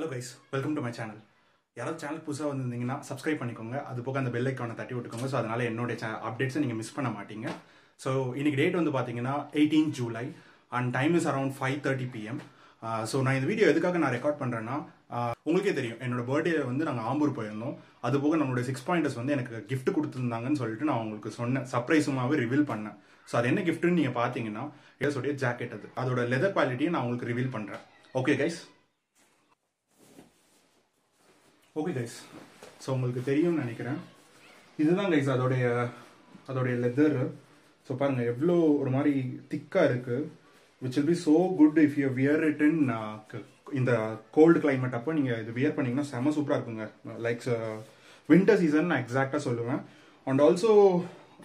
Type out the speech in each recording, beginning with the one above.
Hello guys welcome to my channel யாராவது channel புதுசாக வந்திருந்தீங்கன்னா சப்ஸ்கிரைப் பண்ணிக்கோங்க. அது போக அந்த பெல் ஐக்கானை தட்டி விட்டுக்கோங்க. ஸோ அதனால என்னோட அப்டேட்ஸை நீங்கள் மிஸ் பண்ண மாட்டீங்க. ஸோ இன்றைக்கி டேட் வந்து பார்த்தீங்கன்னா eighteen July and time is around five thirty PM so நான் இந்த வீடியோ எதுக்காக நான் ரெக்கார்ட் பண்ணுறேன்னா உங்களுக்கே தெரியும். என்னோட பர்த்டே வந்து நாங்கள் ஆம்பூர் போயிருந்தோம். அது போக நம்மளுடைய சிக்ஸ் பாயிண்டர்ஸ் வந்து எனக்கு கிஃப்ட் கொடுத்துருந்தாங்கன்னு சொல்லிட்டு நான் உங்களுக்கு சொன்னேன். சர்ப்ரைஸுமாகவே ரிவீல் பண்ணேன். ஸோ அது என்ன கிஃப்ட்னு நீங்கள் பார்த்தீங்கன்னா ஏசோடைய ஜாக்கெட் அது. அதோட லெதர் குவாலிட்டியை நான் உங்களுக்கு ரிவீல் பண்ணுறேன் okay guys okay guys so உங்களுக்கு தெரியும்னு நினைக்கிறேன். இதுதான் கைஸ் அதோடைய அதோடைய லெதர் ஸோ பாருங்கள் எவ்வளோ ஒரு மாதிரி திக்காக இருக்குது which will be so good if you wear it in இந்த கோல்டு கிளைமேட் அப்போ நீங்கள் இது வியர் பண்ணிங்கன்னா செம சூப்பராக இருக்குங்க. லைக் வின்டர் சீசன் நான் எக்ஸாக்டாக சொல்லுவேன். அண்ட் ஆல்சோ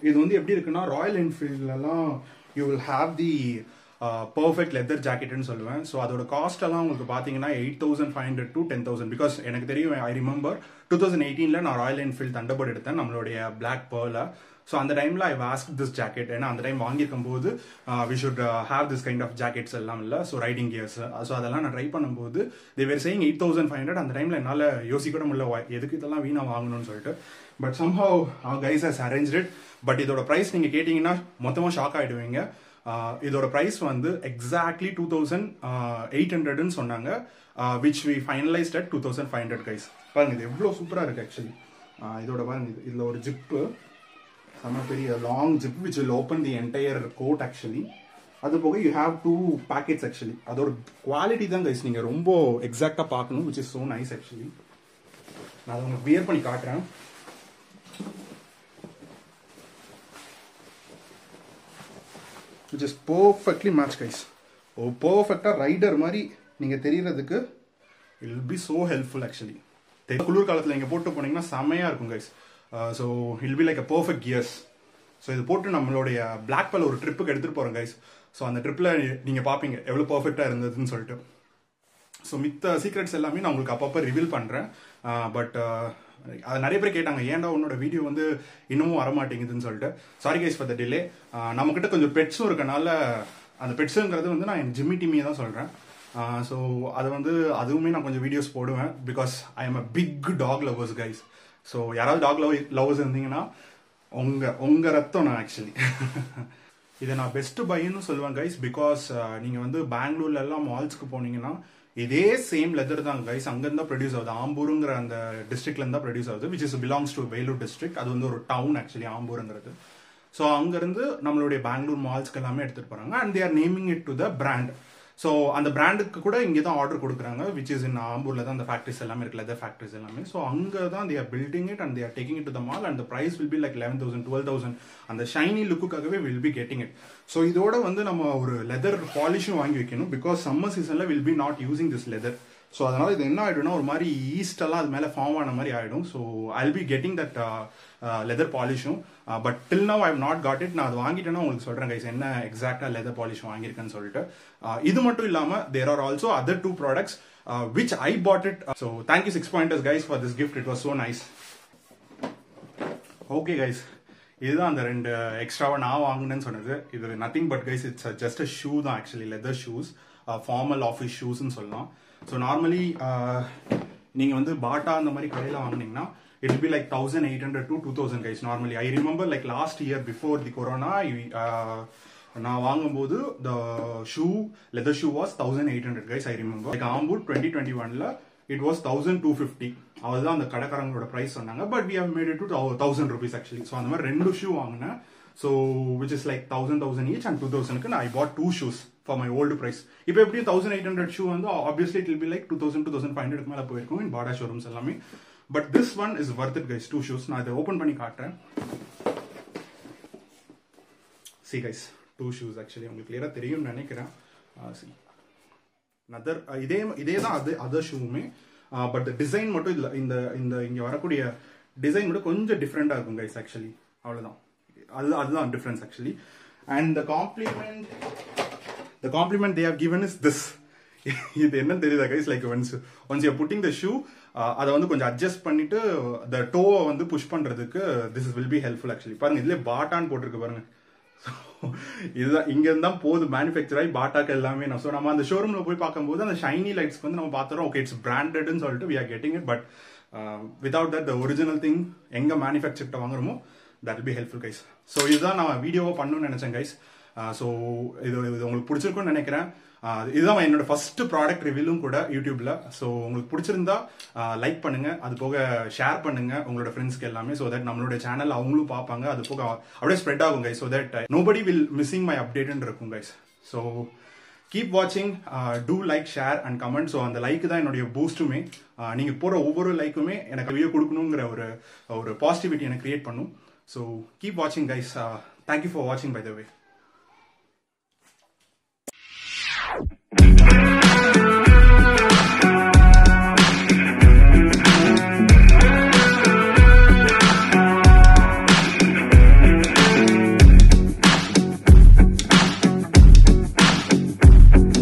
இது வந்து எப்படி இருக்குன்னா Royal என்ஃபீல்ட்லலாம் you will have the perfect leather ஜாக்கெட்னு சொல்லுவேன். ஸோ அதோட காஸ்ட் எல்லாம் உங்களுக்கு பார்த்தீங்கன்னா eight thousand five hundred to ten thousand because எனக்கு தெரியும் ஐ ரிமெம்பர் டூ தௌசண்ட் எயிட்டீனில் நான் ராயல் என்ஃபீல்ட் தண்டபர்ட் எடுத்தேன் நம்மளுடைய பிளாக் பேர்ல ஸோ அந்த டைமில் ஐ வாஸ்க் திஸ் ஜாக்கெட் ஏன்னா அந்த டைம் வாங்கியிருக்கும் போது we should have this kind of jackets எல்லாம் இல்லை. ஸோ ரைடிங் கியர்ஸ் ஸோ அதெல்லாம் நான் ட்ரை பண்ணும்போது they were saying eight thousand five hundred அந்த டைமில் என்னால் யோசிக்க கூட முடியல எதுக்கு இதெல்லாம் வீணாக வாங்கணும்னு சொல்லிட்டு. But somehow guys has arrange it but இதோட ப்ரைஸ் நீங்கள் கேட்டிங்கன்னா மொத்தமாக ஷாக் ஆகிடுவீங்க இதோட ப்ரைஸ் வந்து எக்ஸாக்ட்லி டூ தௌசண்ட் எயிட் ஹண்ட்ரட்னு சொன்னாங்க. Which we finalised at two thousand five hundred guys பாருங்க இது எவ்வளோ சூப்பராக இருக்குது ஆக்சுவலி இதோட பாருங்க இது இதில் ஒரு ஜிப்பு செம்ம பெரிய long zip which will open the entire coat actually அது போக you have two pockets actually அதோட குவாலிட்டி தான் கைஸ் நீங்கள் ரொம்ப எக்ஸாக்டாக பார்க்கணும் which is so nice actually நான் அதை உங்களுக்கு வியர் பண்ணி காட்டுறேன். Which is perfectly match guys oh பர்ஃபெக்டாக ரைடர் மாதிரி நீங்கள் தெரியறதுக்கு I'll be so helpful actually குளிர் காலத்தில் நீங்கள் போட்டு போனீங்கன்னா செமையாக இருக்கும் guys so I'll be like a perfect gears so இது போட்டு நம்மளுடைய பிளாக் பல் ஒரு ட்ரிப்புக்கு எடுத்துகிட்டு போகிறோம் கைஸ் ஸோ அந்த ட்ரிப்பில் நீங்கள் பார்ப்பீங்க எவ்வளோ பர்ஃபெக்டாக இருந்ததுன்னு சொல்லிட்டு. ஸோ மித்த சீக்ரெட்ஸ் எல்லாமே நான் உங்களுக்கு அப்பப்போ ரிவீல் பண்ணுறேன் பட் uh, அது நிறைய பேர் கேட்டாங்க ஏன்டா உன்னோட வீடியோ வந்து இன்னமும் வரமாட்டேங்குதுன்னு சொல்லிட்டு? Sorry guys for the delay நம்மக்கிட்ட கொஞ்சம் பெட்ஸும் இருக்கனால அந்த பெட்ஸுங்கிறது வந்து நான் என் ஜிம்மி டீமியை தான் சொல்கிறேன் ஸோ அது வந்து அதுவுமே நான் கொஞ்சம் வீடியோஸ் போடுவேன் because I am a big dog lovers guys so யாராவது டாக் லவ் லவர்ஸ் இருந்தீங்கன்னா உங்கள் உங்கள் ரத்தம் நான் ஆக்சுவலி இதை நான் பெஸ்ட்டு பையன்னு சொல்லுவேன் கைஸ் பிகாஸ் நீங்கள் வந்து பெங்களூர்ல எல்லாம் மால்ஸ்க்கு போனீங்கன்னா இதே சேம் லெதர் தான் கைஸ் அங்கேருந்து தான் ப்ரொடியூஸ் ஆகுது. ஆம்பூருங்கிற அந்த டிஸ்ட்ரிக்ட்ல இருந்தா ப்ரொடியூஸ் ஆகுது which is belongs to Vellore district அது வந்து ஒரு டவுன் ஆக்சுவலி ஆம்பூருங்கிறது. ஸோ அங்கேருந்து நம்மளுடைய பெங்களூர் மால்ஸ்க்கு எல்லாமே எடுத்துகிட்டு போகிறாங்க and they're naming it to the brand so அந்த பிராண்டுக்கு கூட இங்கே தான் ஆர்டர் கொடுக்குறாங்க விச் இஸ் இன் ஆம்பூரில் தான் அந்த ஃபேக்ட்ரிஸ் எல்லாமே இருக்குது லெதர் ஃபேக்ட்ரிஸ் எல்லாமே. ஸோ அங்கே தான் they're building it and they're taking it to the mall and price will be like eleven thousand twelve thousand அந்த shiny லுக்குக்காகவே will be getting it so இதோட வந்து நம்ம ஒரு லெதர் பாலிஷும் வாங்கி வைக்கணும் பிகாஸ் சம்மர் சீசனில் will be not using this leather so அதனால் இது என்ன ஆகிடும்னா ஒரு மாதிரி ஈஸ்டெல்லாம் அது மேலே ஃபார்ம் ஆன மாதிரி ஆகிடும் so I be getting that leather பாலிஷும் but till now I not got it நான் அது வாங்கிட்டேன்னா உங்களுக்கு சொல்கிறேன் கைஸ் என்ன எக்ஸாக்டாக லெதர் பாலிஷ் வாங்கியிருக்கேன்னு சொல்லிட்டு. இது மட்டும் இல்லாமல் there are also other two products which I bought it so thank you six pointers guys for this gift it was so nice okay guys இதுதான் அந்த ரெண்டு எக்ஸ்ட்ராவாக நான் வாங்கினேன்னு சொன்னது. இது nothing but guys it's just a shoe தான் actually leather shoes formal office ஷூஸ்ன்னு சொல்லலாம். ஸோ நார்மலி நீங்கள் வந்து பாட்டா அந்த மாதிரி கடையில் வாங்கினீங்கன்னா it be like thousand eight hundred to two thousand guys normally I remember like last year before the corona நான் வாங்கும்போது the shoe leather shoe was thousand eight hundred guys I remember like Ambur twenty twenty ஒன்ல it was thousand two fifty அதுதான் அந்த கடைக்காரங்களோட price சொன்னாங்க. But we have made it to thousand rupees actually so அந்த மாதிரி ரெண்டு shoe வாங்கினேன். So which is like thousand thousand each and two தௌசண்ட்க்கு நான் I bought two shoes for my old price இப்போ எப்படி தௌசண்ட் எயிட் ஹண்ட்ரட் ஷூ வந்து obviously it be like two thousand two thousand five hundred மேலே போயிருக்கும் in Bata showrooms எல்லாமே. But this one is worth it guys two shoes நான் இதை open பண்ணி காட்டுறேன். See guys two shoes actually உங்களுக்கு கிளியராக தெரியும்னு நினைக்கிறேன். Uh, சி நதர் uh, இதே இதே தான் அது அதர் ஷூவுமே பட் டிசைன் மட்டும் இல்லை இந்த இந்த இங்கே வரக்கூடிய டிசைன் மட்டும் கொஞ்சம் டிஃப்ரெண்டாக இருக்கும் கைஸ் ஆக்சுவலி அவ்வளோதான் அது அதுதான் difference actually and the compliment the compliment they have given is this இது என்ன தெரியுதா guys like once once you putting the shoe அதை வந்து கொஞ்சம் அட்ஜஸ்ட் பண்ணிட்டு த டோவை வந்து புஷ் பண்றதுக்கு this is will be helpful actually பாருங்க இதுலேயே பாட்டான்னு போட்டிருக்கு பாருங்க. இதுதான் இங்க இருந்தா போகுது மேனுஃபேக்சர் ஆகி பாட்டாக்கு எல்லாமே நான் ஸோ நம்ம அந்த ஷோரூமில் போய் பார்க்கும்போது அந்த ஷைனி லைட்ஸ் வந்து நம்ம பார்த்துறோம். ஓகே இட்ஸ் பிராண்டட்னு சொல்லிட்டு we are getting it but without that the original thing எங்க மேனுஃபேக்சர்கிட்ட வாங்குறோமோ that be helpful guys so இதுதான் நான் வீடியோவை பண்ணணும்னு நினைச்சேன் கைஸ் ஸோ இது இது உங்களுக்கு பிடிச்சிருக்கும்னு நினைக்கிறேன். இதுதான் என்னோட ஃபர்ஸ்ட் ப்ராடக்ட் ரிவ்யூலும் கூட யூடியூப்ல ஸோ உங்களுக்கு பிடிச்சிருந்தா லைக் பண்ணுங்க. அது போக ஷேர் பண்ணுங்க உங்களோட ஃப்ரெண்ட்ஸ்க்கு எல்லாமே ஸோ தட் நம்மளோட சேனல் அவங்களும் பார்ப்பாங்க. அது போக அப்படியே ஸ்ப்ரெட் ஆகும் guys so that nobody will missing my அப்டேட்னு இருக்கும் கைஸ் ஸோ கீப் வாட்சிங் do like share and comment so அந்த லைக் தான் என்னுடைய பூஸ்ட்டுமே நீங்கள் போகிற ஒவ்வொரு லைக்குமே எனக்கு ரிவ்யூ கொடுக்கணுங்கிற ஒரு ஒரு பாசிட்டிவிட்டி எனக்கு கிரியேட் பண்ணும். So keep watching guys. Uh, thank you for watching by the way.